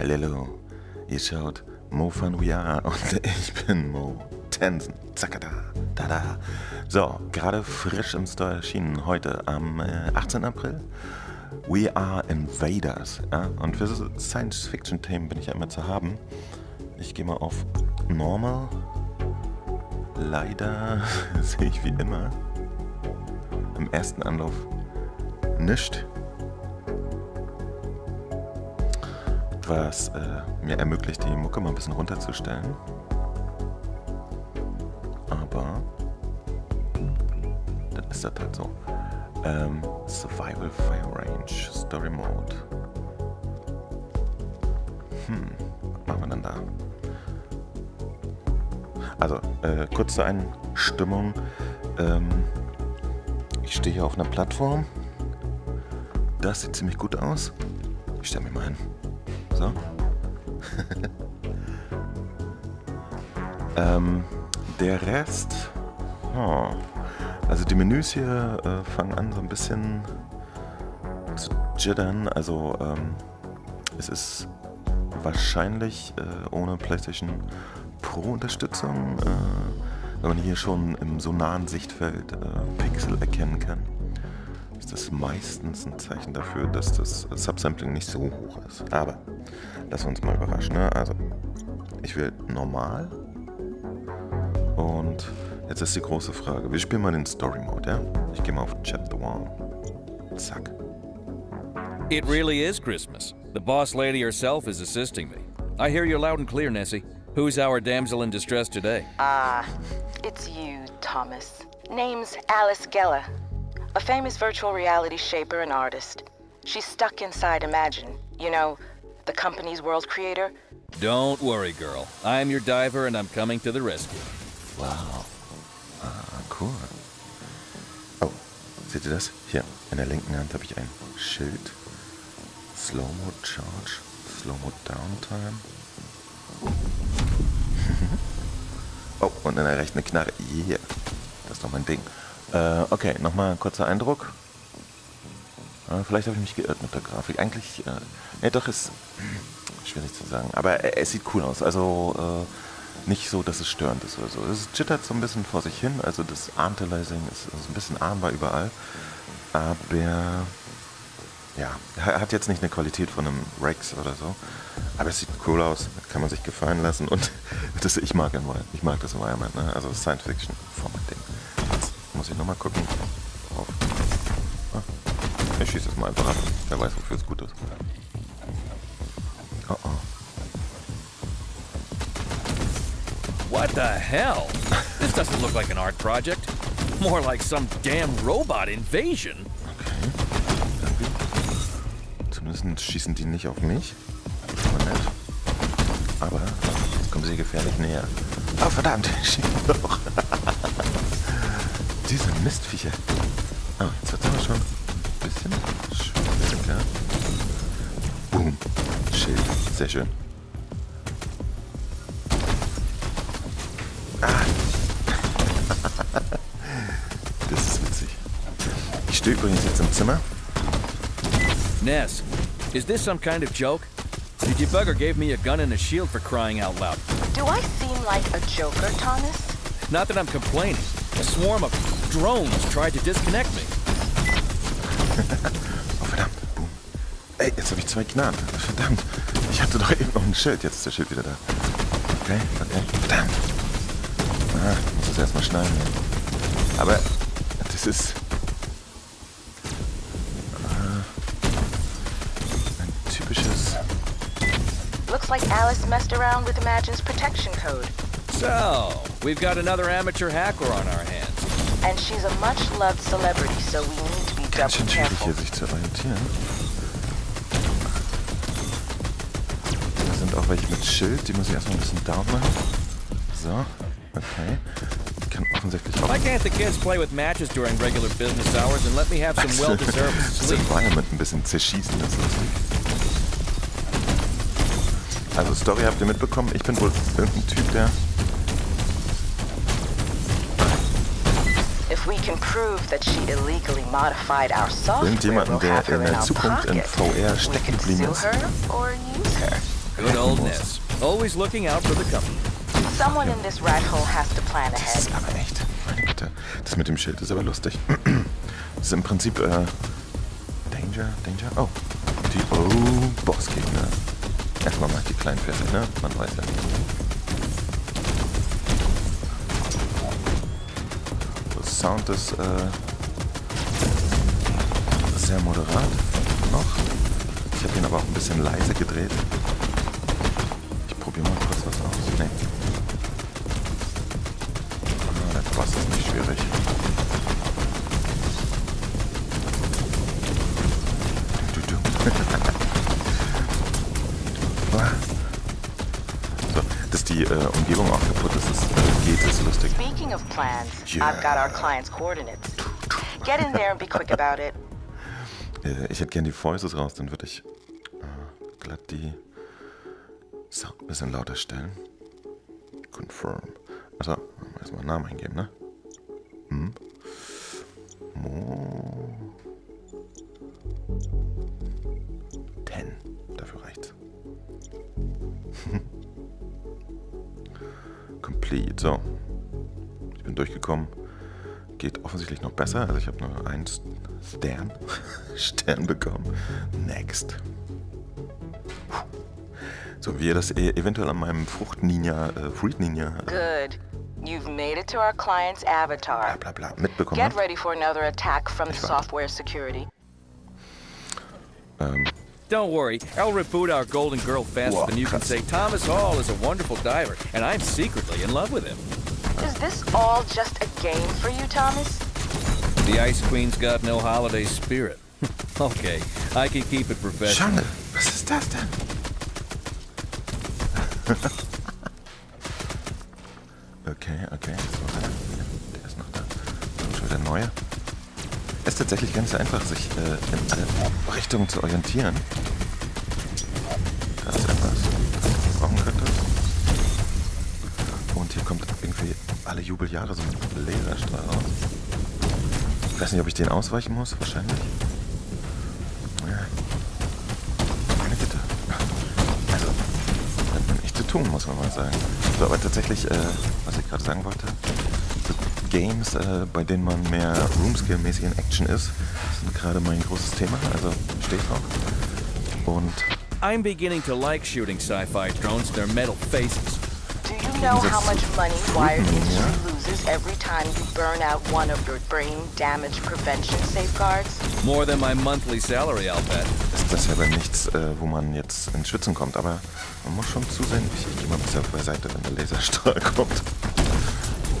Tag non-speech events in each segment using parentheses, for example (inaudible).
Hallo, ihr schaut Mo We Are und (laughs) ich bin Mo Tensen. Zackada, da. So, gerade frisch im Store erschienen, heute am äh, 18. April. We Are Invaders. Ja? Und für Science-Fiction-Themen bin ich ja immer zu haben. Ich gehe mal auf Normal. Leider (laughs) sehe ich wie immer im ersten Anlauf nichts. Was äh, mir ermöglicht, die Mucke mal ein bisschen runterzustellen. Aber dann ist das halt so. Ähm, Survival Fire Range, Story Mode. Hm, was machen wir denn da? Also, äh, kurz zur Einstimmung. Ähm, ich stehe hier auf einer Plattform. Das sieht ziemlich gut aus. Ich stelle mich mal hin. So. (laughs) ähm, der Rest. Oh. Also die Menüs hier äh, fangen an so ein bisschen zu jittern. Also ähm, es ist wahrscheinlich äh, ohne PlayStation Pro Unterstützung, äh, wenn man hier schon im so nahen Sichtfeld äh, Pixel erkennen kann ist das meistens ein Zeichen dafür, dass das Subsampling nicht so hoch ist. Aber lass uns mal überraschen. Ne? Also, ich will normal. Und jetzt ist die große Frage. Wir spielen mal den Story Mode, ja? Ich gehe mal auf Chapter 1. Zack. It really is Christmas. The boss lady herself is assisting me. I hear you loud and clear, Nessie. Who's our damsel in distress today? Ah, it's you, Thomas. Name's Alice Geller. A famous virtual reality shaper and artist. She's stuck inside Imagine. You know, the company's world creator. Don't worry, girl. I'm your diver and I'm coming to the rescue. Wow. Ah, cool. Oh, seht ihr das? Hier, in der linken Hand habe ich ein Schild. Slow-Mo Charge, Slow-Mo Downtime. (laughs) oh, und in der rechten eine Knarre. Yeah, das ist doch mein Ding. Äh, okay, nochmal ein kurzer Eindruck. Äh, vielleicht habe ich mich geirrt mit der Grafik. Eigentlich, äh, ne, doch, ist (clears throat) schwierig zu sagen. Aber äh, es sieht cool aus. Also äh, nicht so, dass es störend ist oder so. Es jittert so ein bisschen vor sich hin. Also das Arm-Talizing ist, ist ein bisschen ahnbar überall. Aber ja, hat jetzt nicht eine Qualität von einem Rex oder so. Aber es sieht cool aus, kann man sich gefallen lassen. Und (laughs) das, ich mag ich mag das Environment, ne? also Science Fiction Format Ding. Muss ich nochmal gucken. Auf. Ah. Ich schieße es mal einfach ab. Wer weiß, wofür es gut ist. Oh oh. What the hell? This doesn't look like an art project. More like some damn robot invasion. Okay. Zumindest schießen die nicht auf mich. Aber nett. Aber jetzt kommen sie gefährlich näher. Oh verdammt, schießen doch. (laughs) Diese Mistviecher. Oh, jetzt wird es aber schon ein bisschen schwieriger. Boom. Schild. Sehr schön. Ah. (laughs) das ist witzig. Ich stehe übrigens jetzt im Zimmer. Ness, is this some kind of joke? The debugger gave me a gun and a shield for crying out loud. Do I seem like a joker, Thomas? Not that I'm complaining. A swarm of drones tried to disconnect me. (laughs) oh, verdammt. Boom. Ey, jetzt habe ich zwei Knarren. Verdammt. Ich hatte doch eben noch ein Schild. Jetzt ist das Schild wieder da. Okay, okay. Verdammt. Ah, ich muss das erstmal schneiden. Aber das ist... Ah, ein typisches... Looks like Alice messed around with Imagine's protection code. So, we've got another amateur hacker on our hands. And she's a much-loved celebrity, so we need to be Ganz schön schwierig hier sich zu orientieren. Da sind auch welche mit Schild, die muss ich erstmal ein bisschen down machen. So, okay. Ich kann offensichtlich auch Why can't the kids play with matches during regular business hours and let me have some well-deserved (laughs) das sleep? Environment ein bisschen zerschießen, das ist lustig. Also Story habt ihr mitbekommen, ich bin wohl irgendein Typ, der Irgendjemanden, der in in der our Zukunft in. VR We stecken can geblieben sue ist. her or use her. Good old Ness. Always looking out for the company. Someone in this rat hole has to plan Das ahead. ist aber echt. Meine Güte. Das mit dem Schild ist aber lustig. (clears throat) Das ist im Prinzip, äh. Danger, Danger. Oh. Die. Oh, Bossgegner. Erstmal mal die kleinen Pferde, ne? Man weiß ja. Der Sound ist, äh. Sehr moderat. Noch. Ich habe ihn aber auch ein bisschen leise gedreht. Ich probiere mal kurz was aus. Nee. Ah, Boss ist nicht schwierig. (laughs) Dass die äh, Umgebung auch kaputt ist, ist geht, ist lustig. Speaking of plans, Yeah. I've got our client's coordinates. Get in there and be quick about it. Äh, ich hätte gern die Voices raus, dann würde ich äh, glatt die Sound ein bisschen lauter stellen. Confirm. Also, erstmal einen Namen eingeben, ne? Hm? Mo. So. Ich bin durchgekommen. Geht offensichtlich noch besser. Also ich habe nur einen Stern. (laughs) Stern bekommen. Next. So, wie ihr das e- eventuell an meinem Frucht-Ninja, äh, Fruit-Ninja, äh, Good. You've made it to our client's bla avatar. bla bla, mitbekommen Get habt. ready for another attack from software security. Ähm, Don't worry, I'll reboot our Golden Girl faster than you can say Thomas Hall is a wonderful diver, and I'm secretly in love with him. Is this all just a game for you, Thomas? The Ice Queen's got no holiday spirit. (laughs) okay, I can keep it professional. Schande, was ist das denn? okay, okay, das war der. Der ist noch da. So, schon wieder neue. Es ist tatsächlich ganz einfach, sich äh, in alle Richtungen zu orientieren. Das ist etwas, was brauchen könnte. Und hier kommt irgendwie alle Jubeljahre so ein Laserstrahl raus. Ich weiß nicht, ob ich den ausweichen muss, wahrscheinlich. Ja. Meine Güte. Also, hat man echt zu tun, muss man mal sagen. So, aber tatsächlich, äh, was ich gerade sagen wollte, Games, äh, bei denen man mehr Roomscale-mäßig in Action ist, sind gerade mein großes Thema, also steht drauf. Und I'm beginning to like shooting sci-fi drones their metal faces. Do you know how much money Wired Industry loses every time you burn out one of your brain damage prevention safeguards? More than my monthly salary, I'll bet. ist das ja aber nichts, äh, wo man jetzt ins Schwitzen kommt, aber man muss schon zusehen. Ich, ich gehe mal ein bisschen beiseite, wenn der Laserstrahl (laughs) kommt.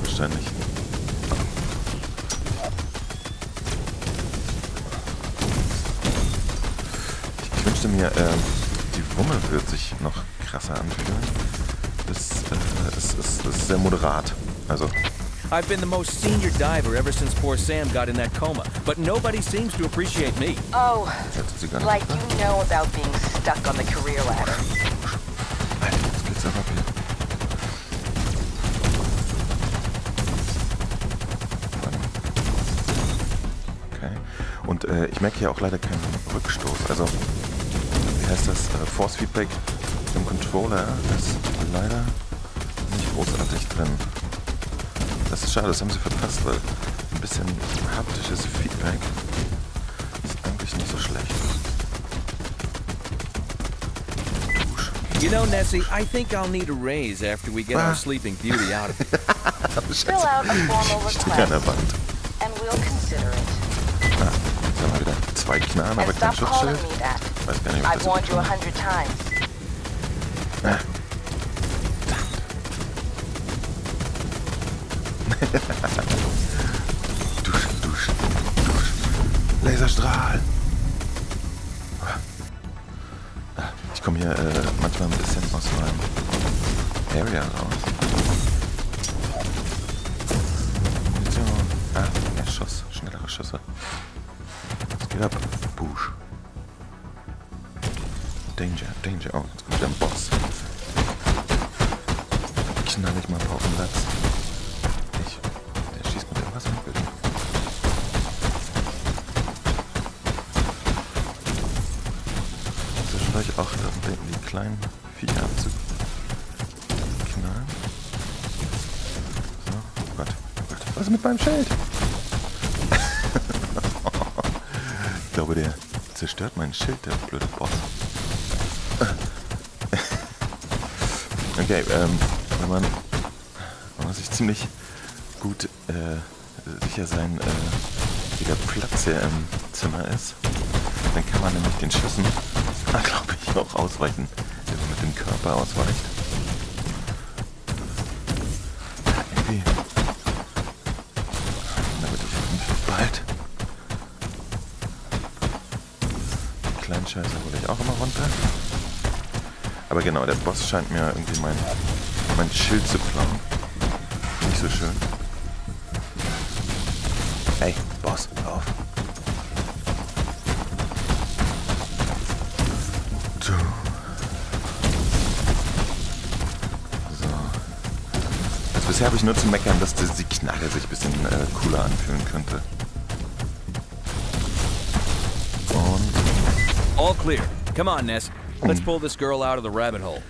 Wahrscheinlich. Wünschte mir, äh, die Wumme wird sich noch krasser anfühlen. Es, äh, es, es ist sehr moderat. Also, I've been the most senior diver ever since poor Sam got in that coma, but nobody seems to appreciate me. Oh, like you know about being stuck on the career ladder. Alter, jetzt geht's aber wieder. Okay. Und äh, ich merke hier auch leider keinen Rückstoß. Also, heißt das? Äh, Force Feedback im Controller ist leider nicht großartig drin. Das ist schade, das haben sie verpasst, weil ein bisschen haptisches Feedback ist eigentlich nicht so schlecht. You know, Nessie, I think I'll need a raise after we get Ah. our Sleeping Beauty out of (laughs) here. Fill out a formal Steht an der request, Wand. and we'll consider it. Ah, jetzt haben wir wieder zwei Knarren, aber kein Schutzschild. Weiß gar nicht, I've das warned you a übertreibe. hundred times. (laughs) Ah. Dusch, dusch, dusch. Laserstrahl. Ah, Ich komme hier äh, manchmal ein bisschen aus meinem Area raus. Munition. Ah, mehr Schuss. Schnellere Schüsse. Was geht ab? Danger. Oh, jetzt kommt ein Boss. Knall ich mal auf den Latz. Ich, der schießt mit irgendwas im Bild. Zwischendurch auch da unten die kleinen Viecher abzuknallen. So, oh Gott, oh Gott. Was ist mit meinem Schild? (laughs) ich glaube, der zerstört mein Schild, der blöde Boss. Okay, ähm, wenn man, wenn man sich ziemlich gut äh, sicher sein, äh, wie der Platz hier im Zimmer ist, dann kann man nämlich den Schüssen, (laughs) glaube ich, auch ausweichen, wenn man mit dem Körper ausweicht. Ja, irgendwie. Da wird ich bald. Die kleinen Scheiße hole ich auch immer runter. Aber genau, der Boss scheint mir irgendwie mein, mein Schild zu klauen. Nicht so schön. Hey, Boss, auf. So. So. Also bisher habe ich nur zu meckern, dass die Knarre sich ein bisschen äh, cooler anfühlen könnte. Und... All clear. Come on, Ness. Let's pull this girl out of the rabbit hole.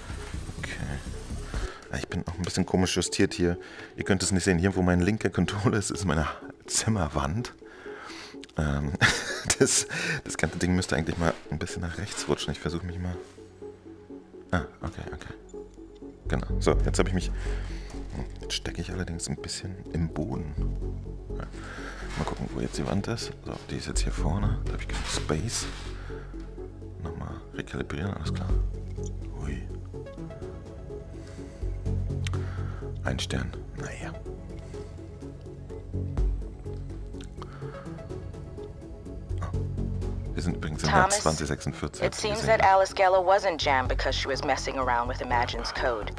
Ich bin auch ein bisschen komisch justiert hier. Ihr könnt es nicht sehen. Hier, wo mein linker Controller ist, ist meine Zimmerwand. Ähm, (laughs) das, das ganze Ding müsste eigentlich mal ein bisschen nach rechts rutschen. Ich versuche mich mal... Ah, okay, okay. Genau. So, jetzt habe ich mich... Jetzt stecke ich allerdings ein bisschen im Boden. Ja. Mal gucken, wo jetzt die Wand ist. So, die ist jetzt hier vorne. Da habe ich genug Space. Nochmal rekalibrieren, alles klar. Ui. Ein Stern. Naja. Ah. Wir sind übrigens im Jahr 2046. It seems that Alice Geller wasn't jammed because she was messing around with Imagine's code.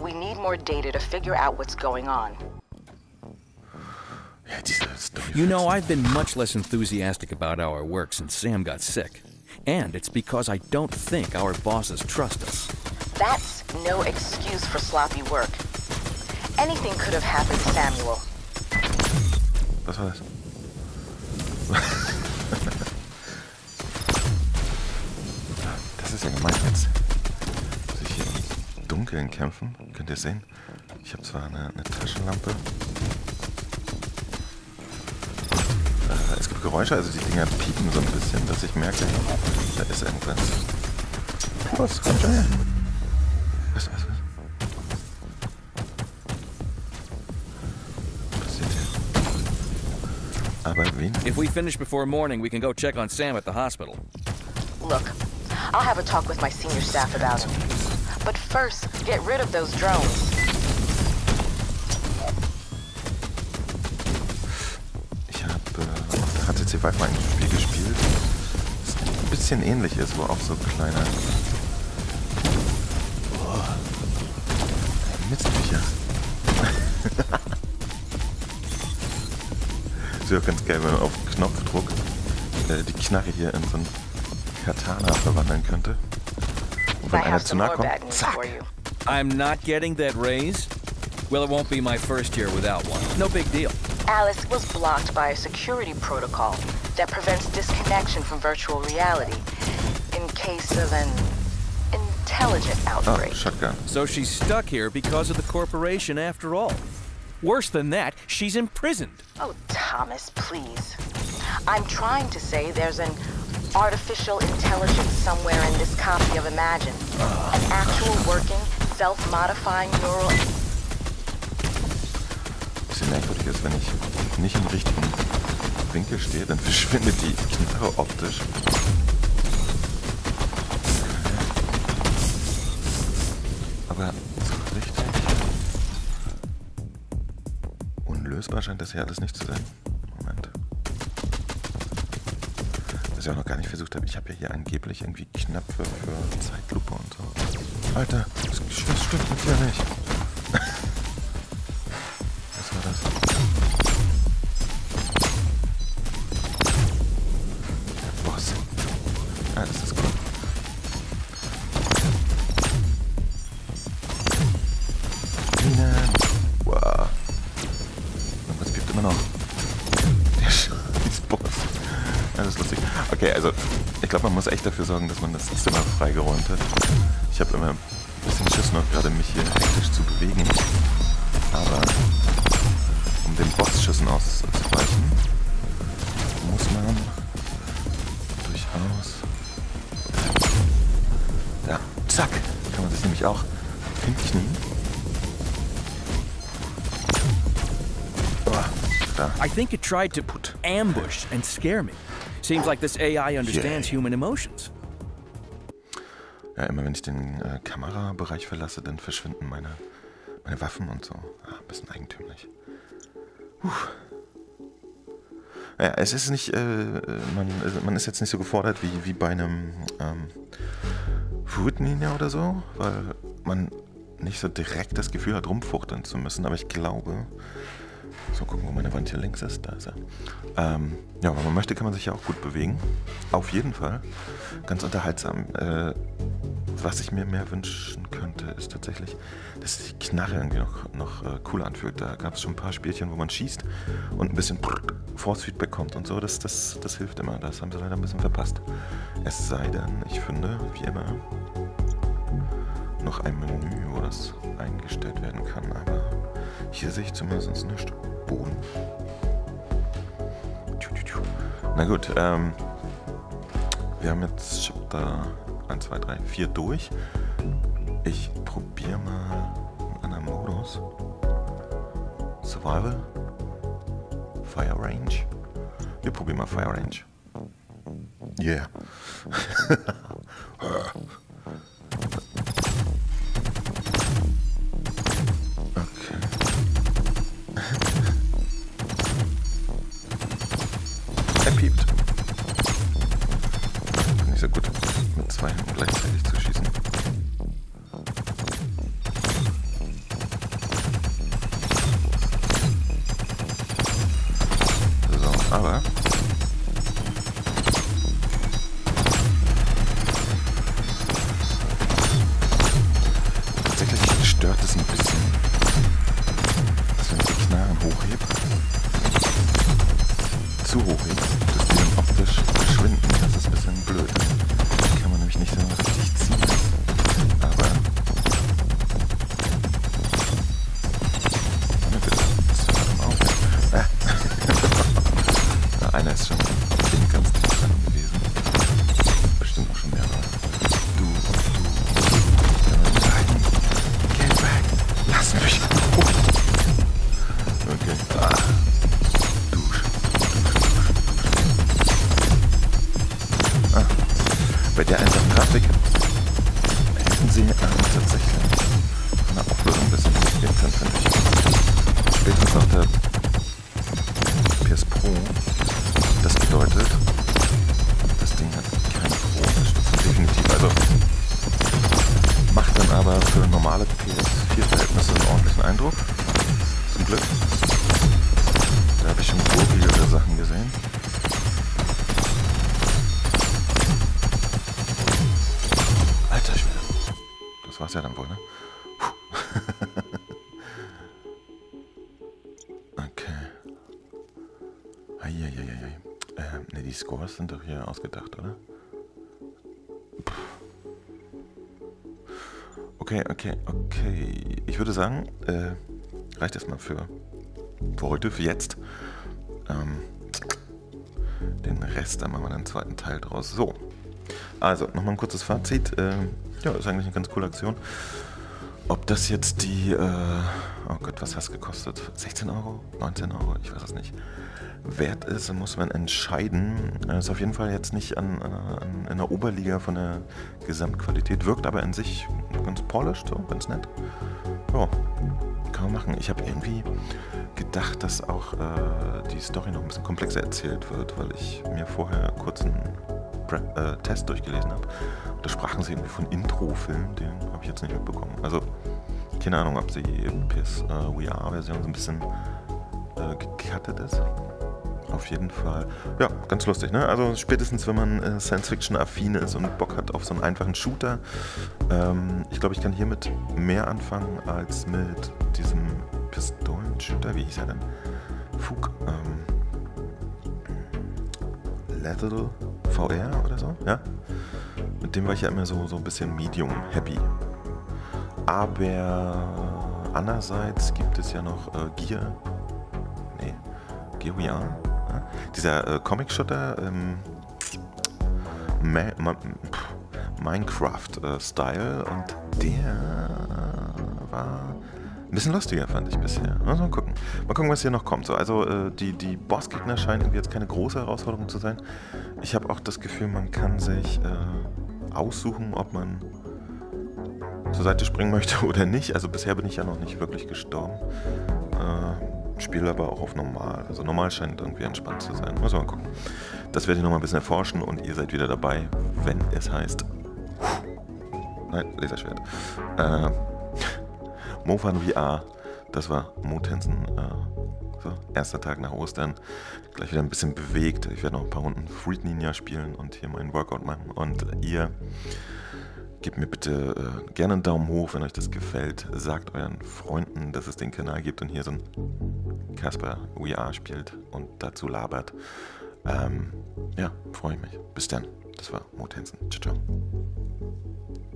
We need more data to figure out what's going on. You know, I've been much less enthusiastic about our work since Sam got sick. And it's because I don't think our bosses trust us. That's no excuse for sloppy work. Anything could have happened to Samuel. Was war das? das ist ja gemein jetzt. Muss ich hier im Dunkeln kämpfen? Könnt ihr sehen? Ich habe zwar eine, eine Taschenlampe. Geräusche, also die Dinger piepen so ein bisschen, dass ich merke, da ist irgendwas. Was? Kommt schon her. Was, was, was? Aber wen? If we finish before morning, we can go check on Sam at the hospital. Look, I'll have a talk with my senior staff about him. But first, get rid of those drones. Auf der HTC Vive mal ein Spiel gespielt, das ein bisschen ähnlich ist, wo auch so kleine... Oh. Mistviecher. (laughs) ist ja auch ganz geil, wenn man auf Knopfdruck äh, die Knarre hier in so ein Katana verwandeln könnte. Und wenn einer zu nahe kommt, zack. I'm not getting that raise? Well, it won't be my first year without one. No big deal. Alice was blocked by a security protocol that prevents disconnection from virtual reality in case of an intelligent outbreak. Oh, outbreak. Shotgun. So she's stuck here because of the corporation after all. Worse than that, she's imprisoned. Oh, Thomas, please. I'm trying to say there's an artificial intelligence somewhere in this copy of Imagine. An actual working, self-modifying neural... Merkwürdig ist, wenn ich nicht im richtigen Winkel stehe, dann (laughs) verschwindet die Knarre optisch. Aber so richtig unlösbar scheint das hier alles nicht zu sein. Moment. Was ich auch noch gar nicht versucht habe, ich habe ja hier angeblich irgendwie Knöpfe für Zeitlupe und so. Alter, das, das stimmt mit dir nicht. Freigeräumt hat. Ich habe immer ein bisschen Schiss noch, gerade mich hier hektisch zu bewegen. Aber um den Bossschüssen auszuweichen, muss man durchaus... Ja, zack, kann man sich nämlich auch hinknien. Oh, da. I think it tried to ambush and scare me. Seems like this AI understands human emotions. Ja, immer wenn ich den äh, Kamerabereich verlasse, dann verschwinden meine, meine Waffen und so. Ah, ein bisschen eigentümlich. Puh. Ja, es ist nicht, äh, man, also man ist jetzt nicht so gefordert wie, wie bei einem ähm, Fruit Ninja oder so, weil man nicht so direkt das Gefühl hat, rumfuchteln zu müssen. Aber ich glaube, so gucken, wo meine Wand hier links ist, da ist er. Ähm, ja, wenn man möchte, kann man sich ja auch gut bewegen. Auf jeden Fall. Ganz unterhaltsam. Äh, was ich mir mehr wünschen könnte, ist tatsächlich, dass die Knarre irgendwie noch, noch äh, cool anfühlt. Da gab es schon ein paar Spielchen, wo man schießt und ein bisschen Force-Feedback kommt und so. Das, das, das hilft immer. Das haben sie leider ein bisschen verpasst. Es sei denn, ich finde, wie immer, noch ein Menü, wo das eingestellt werden kann. Aber hier sehe ich zumindest nicht Boden. Na gut, ähm, wir haben jetzt Chapter 1, 2, 3, 4 durch. Ich probiere mal einen anderen Modus. Survival. Fire Range. Wir probieren mal Fire Range. Yeah. (laughs) stört es ein bisschen, dass wenn ich die Knarren hochhebe, zu hoch Bei der einfachen Grafik hätten sie äh, tatsächlich von der Auflösung bisschen reduzieren können, finde ich. Spätestens auf der PS Pro. Das bedeutet, das Ding hat keine Pro-Unterstützung, definitiv. Also macht dann aber für normale PS4-Verhältnisse einen ordentlichen Eindruck. Zum Glück. Da habe ich schon gurkeligere Sachen gesehen. Das war's ja dann wohl, ne? (laughs) Okay. Eieieiei. Ähm, ne, die Scores sind doch hier ausgedacht, oder? Okay, okay, okay. Ich würde sagen, äh, reicht erstmal für, für heute, für jetzt. Ähm, den Rest, da machen wir dann einen zweiten Teil draus. So. Also, nochmal ein kurzes Fazit. Ähm, ja, ist eigentlich eine ganz coole Aktion. Ob das jetzt die, äh, oh Gott, was hat es gekostet? 16 Euro? 19 Euro? Ich weiß es nicht. Wert ist, muss man entscheiden. Äh, Ist auf jeden Fall jetzt nicht an, äh, an, in der Oberliga von der Gesamtqualität, wirkt aber in sich ganz polished, so, ganz nett. Ja, kann man machen. Ich habe irgendwie gedacht, dass auch äh, die Story noch ein bisschen komplexer erzählt wird, weil ich mir vorher kurz einen Äh, Test durchgelesen habe. Da sprachen sie irgendwie von Intro-Film, den habe ich jetzt nicht mitbekommen. Also, keine Ahnung, ob die PS-VR-Version so ein bisschen äh, gecuttet ist. Auf jeden Fall. Ja, ganz lustig, ne? Also spätestens, wenn man äh, Science-Fiction-affin ist und Bock hat auf so einen einfachen Shooter. Ähm, ich glaube, ich kann hiermit mehr anfangen als mit diesem Pistolen-Shooter. Wie hieß er denn? Fug. Ähm, Lethal VR oder so, ja? mit dem war ich ja immer so, so ein bisschen medium happy. Aber andererseits gibt es ja noch äh, Gear. Nee, Gear VR. Ja? Dieser äh, Comic-Shooter, ähm, Minecraft-Style und der war ein bisschen lustiger, fand ich bisher. Also mal gucken. Mal gucken, was hier noch kommt. So, also äh, die, die Bossgegner scheinen irgendwie jetzt keine große Herausforderung zu sein. Ich habe auch das Gefühl, man kann sich äh, aussuchen, ob man zur Seite springen möchte (laughs) oder nicht. Also bisher bin ich ja noch nicht wirklich gestorben. Äh, Spiele aber auch auf normal. Also normal scheint irgendwie entspannt zu sein. Muss mal gucken. Das werde ich noch mal ein bisschen erforschen und ihr seid wieder dabei, wenn es heißt. Nein, Laserschwert. Äh, Mofan VR, das war Motensen. Äh, so, erster Tag nach Ostern. Gleich wieder ein bisschen bewegt. Ich werde noch ein paar Runden Freed Ninja spielen und hier meinen Workout machen. Und ihr gebt mir bitte äh, gerne einen Daumen hoch, wenn euch das gefällt. Sagt euren Freunden, dass es den Kanal gibt und hier so ein Casper VR spielt und dazu labert. Ähm, ja, freue ich mich. Bis dann. Das war Motensen. Ciao, ciao.